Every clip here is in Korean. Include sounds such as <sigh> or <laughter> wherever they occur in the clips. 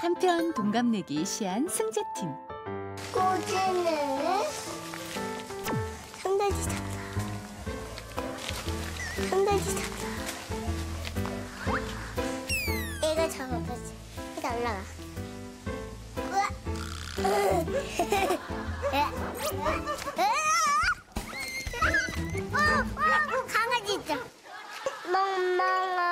한편 동갑내기 시안 승재팀. 꼬지는 손돼지 잡다. 손돼지 잡다. 얘가 잡아보지. 얘가 올라가. <laughs> 어, 어, 강아지 있다. 멍멍하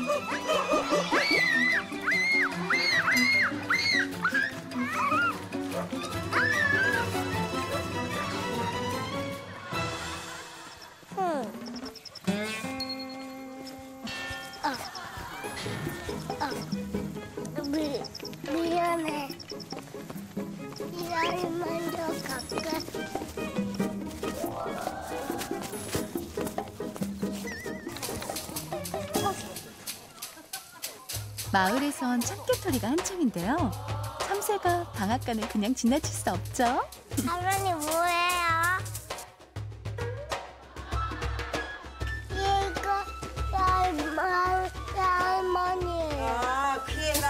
Oh, <laughs> 마을에선 참깨토리가 한창인데요. 참새가 방앗간을 그냥 지나칠 수 없죠. 할머니 뭐예요? 이거 할머, 할머니예요. 아, 그 애가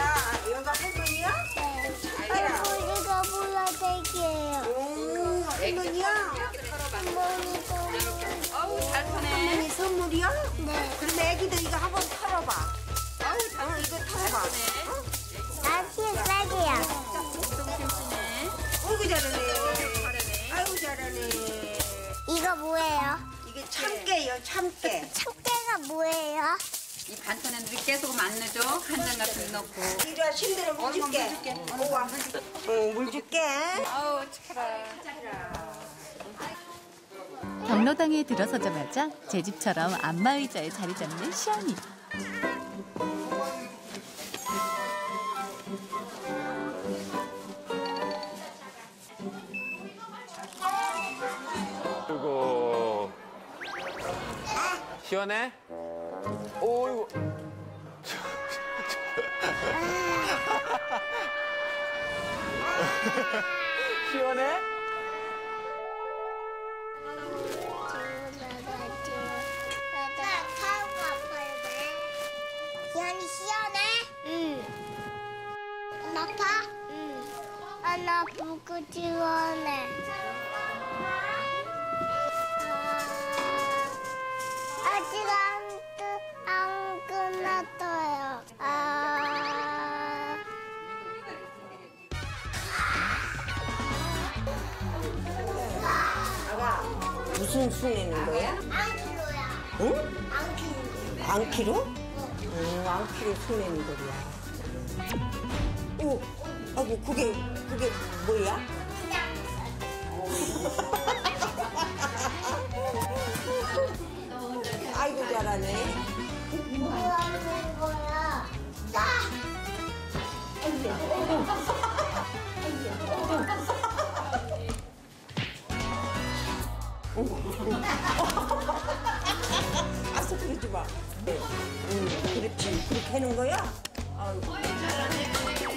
여가 할머니야? 네. 할머니가 불러대기예요. 오, 할머니야? 할머니 선물. 할머니 선물이야? 네. 그럼 애기도 이거 한번 털어봐. 안 넣어줘? 간장 같은 거 넣고. 이리 와, 신대로 물 줄게. 어, 와. 어, 물 줄게. 아우 착해라. 경로당에 들어서자마자 제 집처럼 안마의자에 자리 잡는 시안이. 그리고 시원해? 오이고 시원해? 나 타고 아파야 연 무슨 순내는 거야? 안키로야. 응? 안키로. 앙키로? 응, 앙키로 순내는 거야. 오, 아이고, 그게, 그게 뭐야? <laughs> 아이고, 잘하네. 뭐 하는 거야? 나! 아서 그러지 마. 네. 응, 그렇지. 그렇게 하는 거야? 있어요?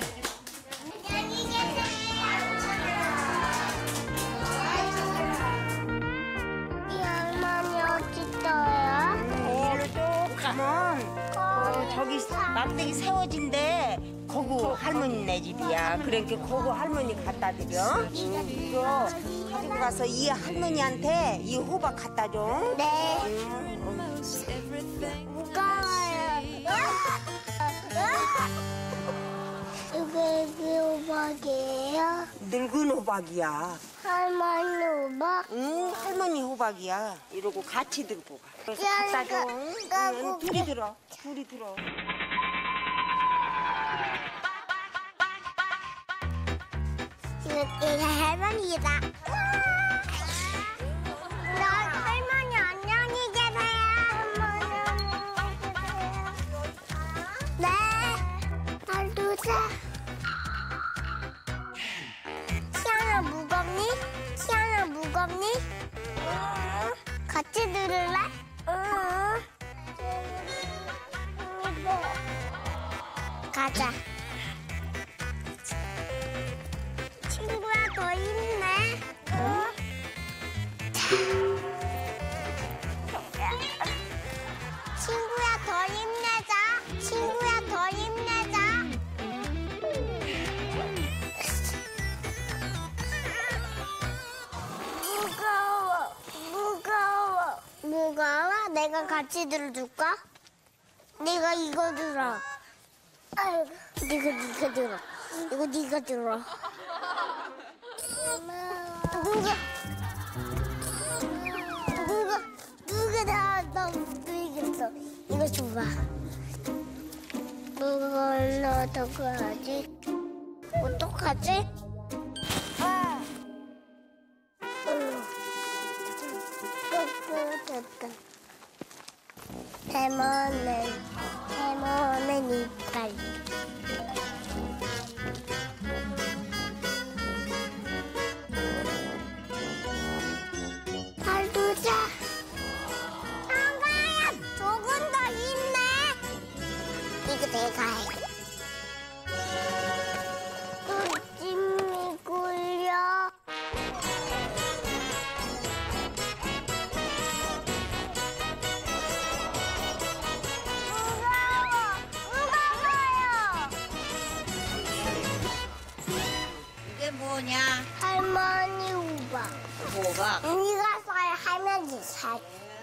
오늘 또 가면 어, 저기 막대기 세워진데 거구 할머니네 집이야. 그러니까 거구 할머니 갖다 드려. 이거 가지고 가서 이 할머니한테 이 호박 갖다 줘. 네. 응. 무거워요. 이게 이 호박이에요? 늙은 호박이야. 할머니 오빠. 응, 할머니 호박이야. 이러고 같이 들고 가. 그래서 짠, 갖다 줘. 까- 응. 둘이 들어. 둘이 들어. 이거 할머니다. 나 할머니 안녕히 계세요. 네. 알도자. 시아나 무겁니? 시아나 무겁니? 응. 같이 들을래? 응. 가자. 내가 같이 들어줄까? 내가 이거 들어. 아이고, 네가 네가 들어. 이거 네가 들어. 누가 누가 누가 나나 이겼어. 이거 줘봐. 이걸로 어떡하지? 어떡하지? 해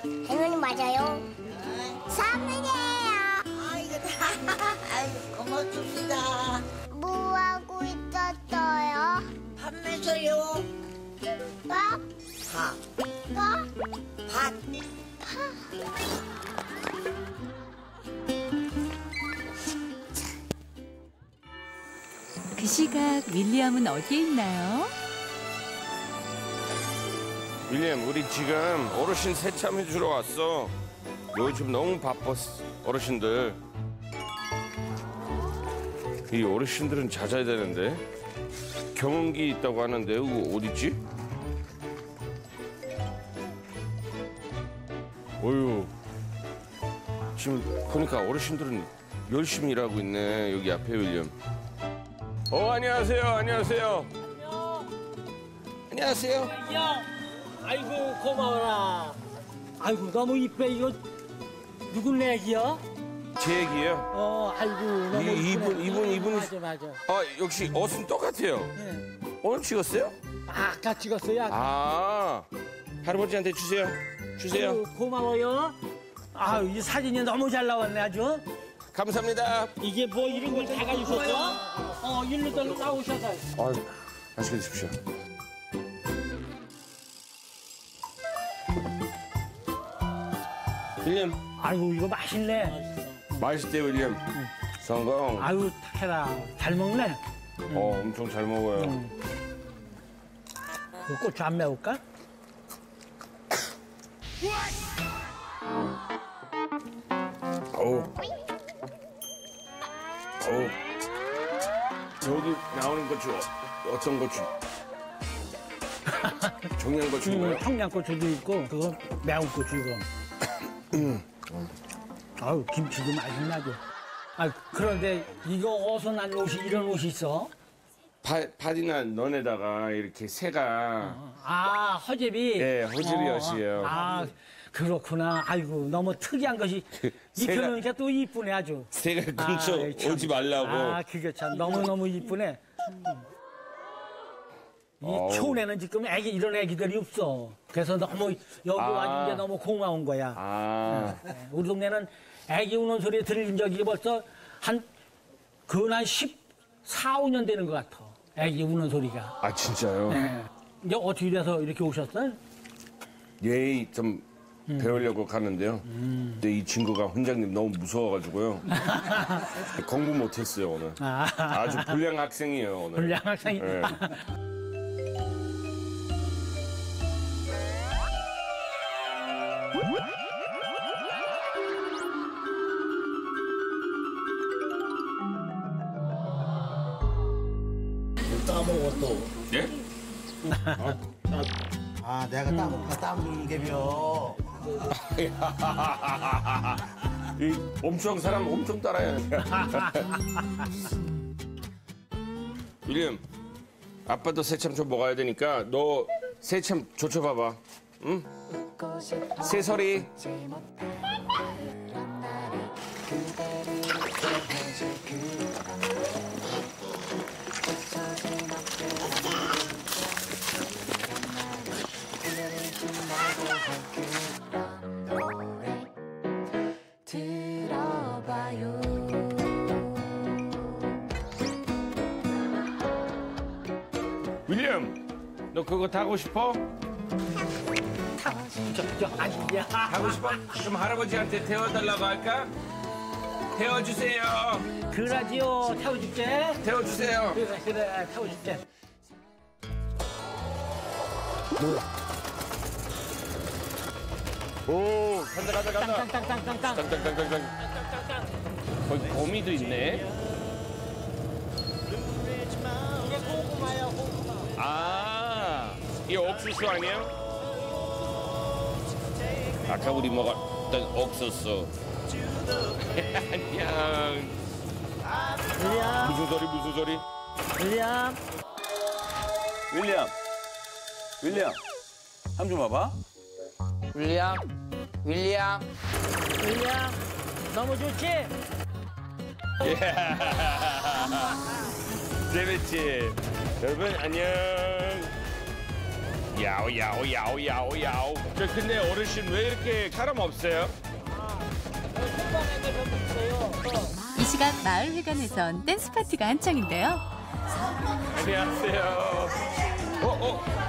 살. 할머니 맞아요? 선물이에요. 아이고 다. 아이고 고맙습니다. 뭐 하고 있었어요? 판매소요. 밥? 밥. 밥? 밥. 그 시각 윌리엄은 어디에 있나요? 윌리엄, 우리 지금 어르신 세참 해 주러 왔어. 요즘 너무 바빴어, 어르신들. 이 어르신들은 잦아야 되는데. 경운기 있다고 하는데, 이거 어딨지? 어휴. 지금 보니까 어르신들은 열심히 일하고 있네. 여기 앞에 윌리엄. 어, 안녕하세요. 안녕하세요. 안녕하세요. 야, 아이고 고마워라. 아이고 너무 이뻐 이거 누구 애기야? 제 얘기예요. 어, 아이고 너무 이- 이쁘네. 이분, 이분, 이분. 맞아 맞아. 아 역시 옷은 똑같아요. 네. 오늘 찍었어요? 아까 찍었어요. 아까. 아 할아버지한테 주세요. 주세요. 고마워요. 아, 이 사진이 너무 잘 나왔네 아주. 감사합니다. 이게 뭐 이런 걸 다 가지셨어? 어, 일로 더 나오셔서. 아 맛있게 드십시오. 윌리엄 아이고 이거 맛있네. 맛있대 윌리엄. 성공. 아유 탁해라. 잘 먹네. 어 엄청 잘 먹어요. 음. 그 고추 안 매울까? 어우. 어우. 저기 나오는 고추 어- 어떤 고추? <laughs> 청양고추인가요? 음, 청양고추도 있고 그거 매운 고추 고. 아유 김치도 맛있나죠. 아 그런데 이거 어디서 난 옷이 이런 옷이 있어? 파, 파디나 너네다가 이렇게 새가 아 허접이. 예, 허접이 옷이에요. 아 그렇구나. 아이고 너무 특이한 것이 <laughs> 새가- 입혀놓으니까 또 이쁘네 아주. 새가 근처 아이, 참. 오지 말라고. 아 그게 참 너무 너무 이쁘네. 이. 초원에는 지금 애기 이런 애기들이 없어. 그래서 너무 여기 아. 와준 게 너무 고마운 거야. 아, 네, 우리 동네는 애기 우는 소리 들린 적이 벌써 한, 그한 14, 5년 되는 것 같아. 애기 우는 소리가. 아 진짜요? 예. 이제 어떻게 돼서 이렇게 오셨어요? 예의 좀 배우려고 가는데요. 근데 이 친구가 훈장님 너무 무서워가지고요. <laughs> 공부 못했어요 오늘. 아, 아주 불량 학생이에요 오늘. 불량 학생이. 예. 아 내가 따먹다 따먹는 게며. 이 엄청 사람 엄청 따라해. <laughs> 윌리엄, 아빠도 새참 좀 먹어야 되니까 너 새참 조쳐봐봐. 응? 새 윌리엄, 너 그거 타고 싶어? 저, 저, 아니야. 타고 싶어? 그럼 할아버지한테 태워달라고 할까? 태워주세요. 그러지요. 태워줄게. 태워주세요. 그래, 그래, 태워줄게. 오, 간다, 간다, 간다. 땅땅땅땅땅. 땅땅땅땅땅. 거기 거미도 있네. 아, 이 옥수수 아니에요? 아까 우리 먹었던 옥수수. <laughs> 안녕. 윌리엄, 무슨 소리, 무슨 소리? 윌리엄. 윌리엄, 윌리엄, 한좀 와봐. 윌리엄, 윌리엄. 윌리엄. 너무 좋지? <laughs> 재밌지? 여러분 안녕. 야오 야오 야오 야오 야오. 저 근데 어르신 왜 이렇게 사람 없어요? 이 시각 마을회관에선 댄스 파티가 한창인데요. 안녕하세요. 어 어.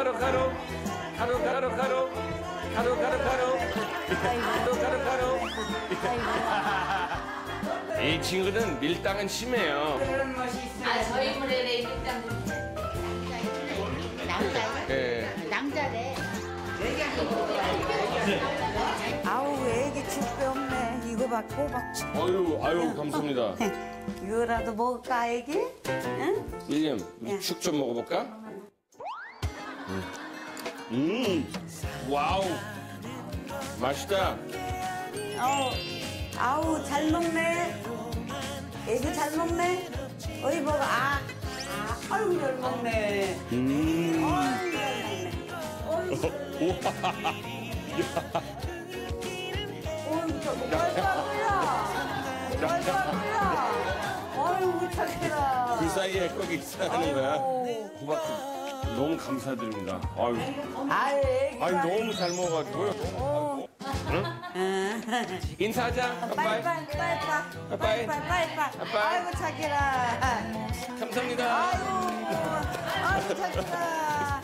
가로 가로 가로 가로 가로 가로 가로 가로 가로 가로 가로 가로. 이 친구는 밀당은 심해요. 아 저희 물에 일단 예. 아우 애기 죽배 없네. 이거 봐 꼬박. 아유 아유 감사합니다. <laughs> 이거라도 먹을까 애기? 응? 윌리엄 우리 죽 좀 먹어볼까? 음. 음. wow 맛있다. 아우 아우 잘 먹네. 애기 잘 먹네. 어이 먹어. 아, 아 아유 잘 먹네. 음. 아유 잘 먹네. 어이 어이 저거 말바구야. 말바구야. 아유 착해라. 그 사이에 거기 있어하는 거야. 아유. 고맙습니다. 너무 감사드립니다. 아유, 아유 애기. 아유 너무 잘 먹어가지고요. 응? 인사하자. 빠이. 빠이빠이 빠이빠 빠이빠이. 빠이빠이. 아이고 착해라 감사합니다. 아이고 아이고 착해라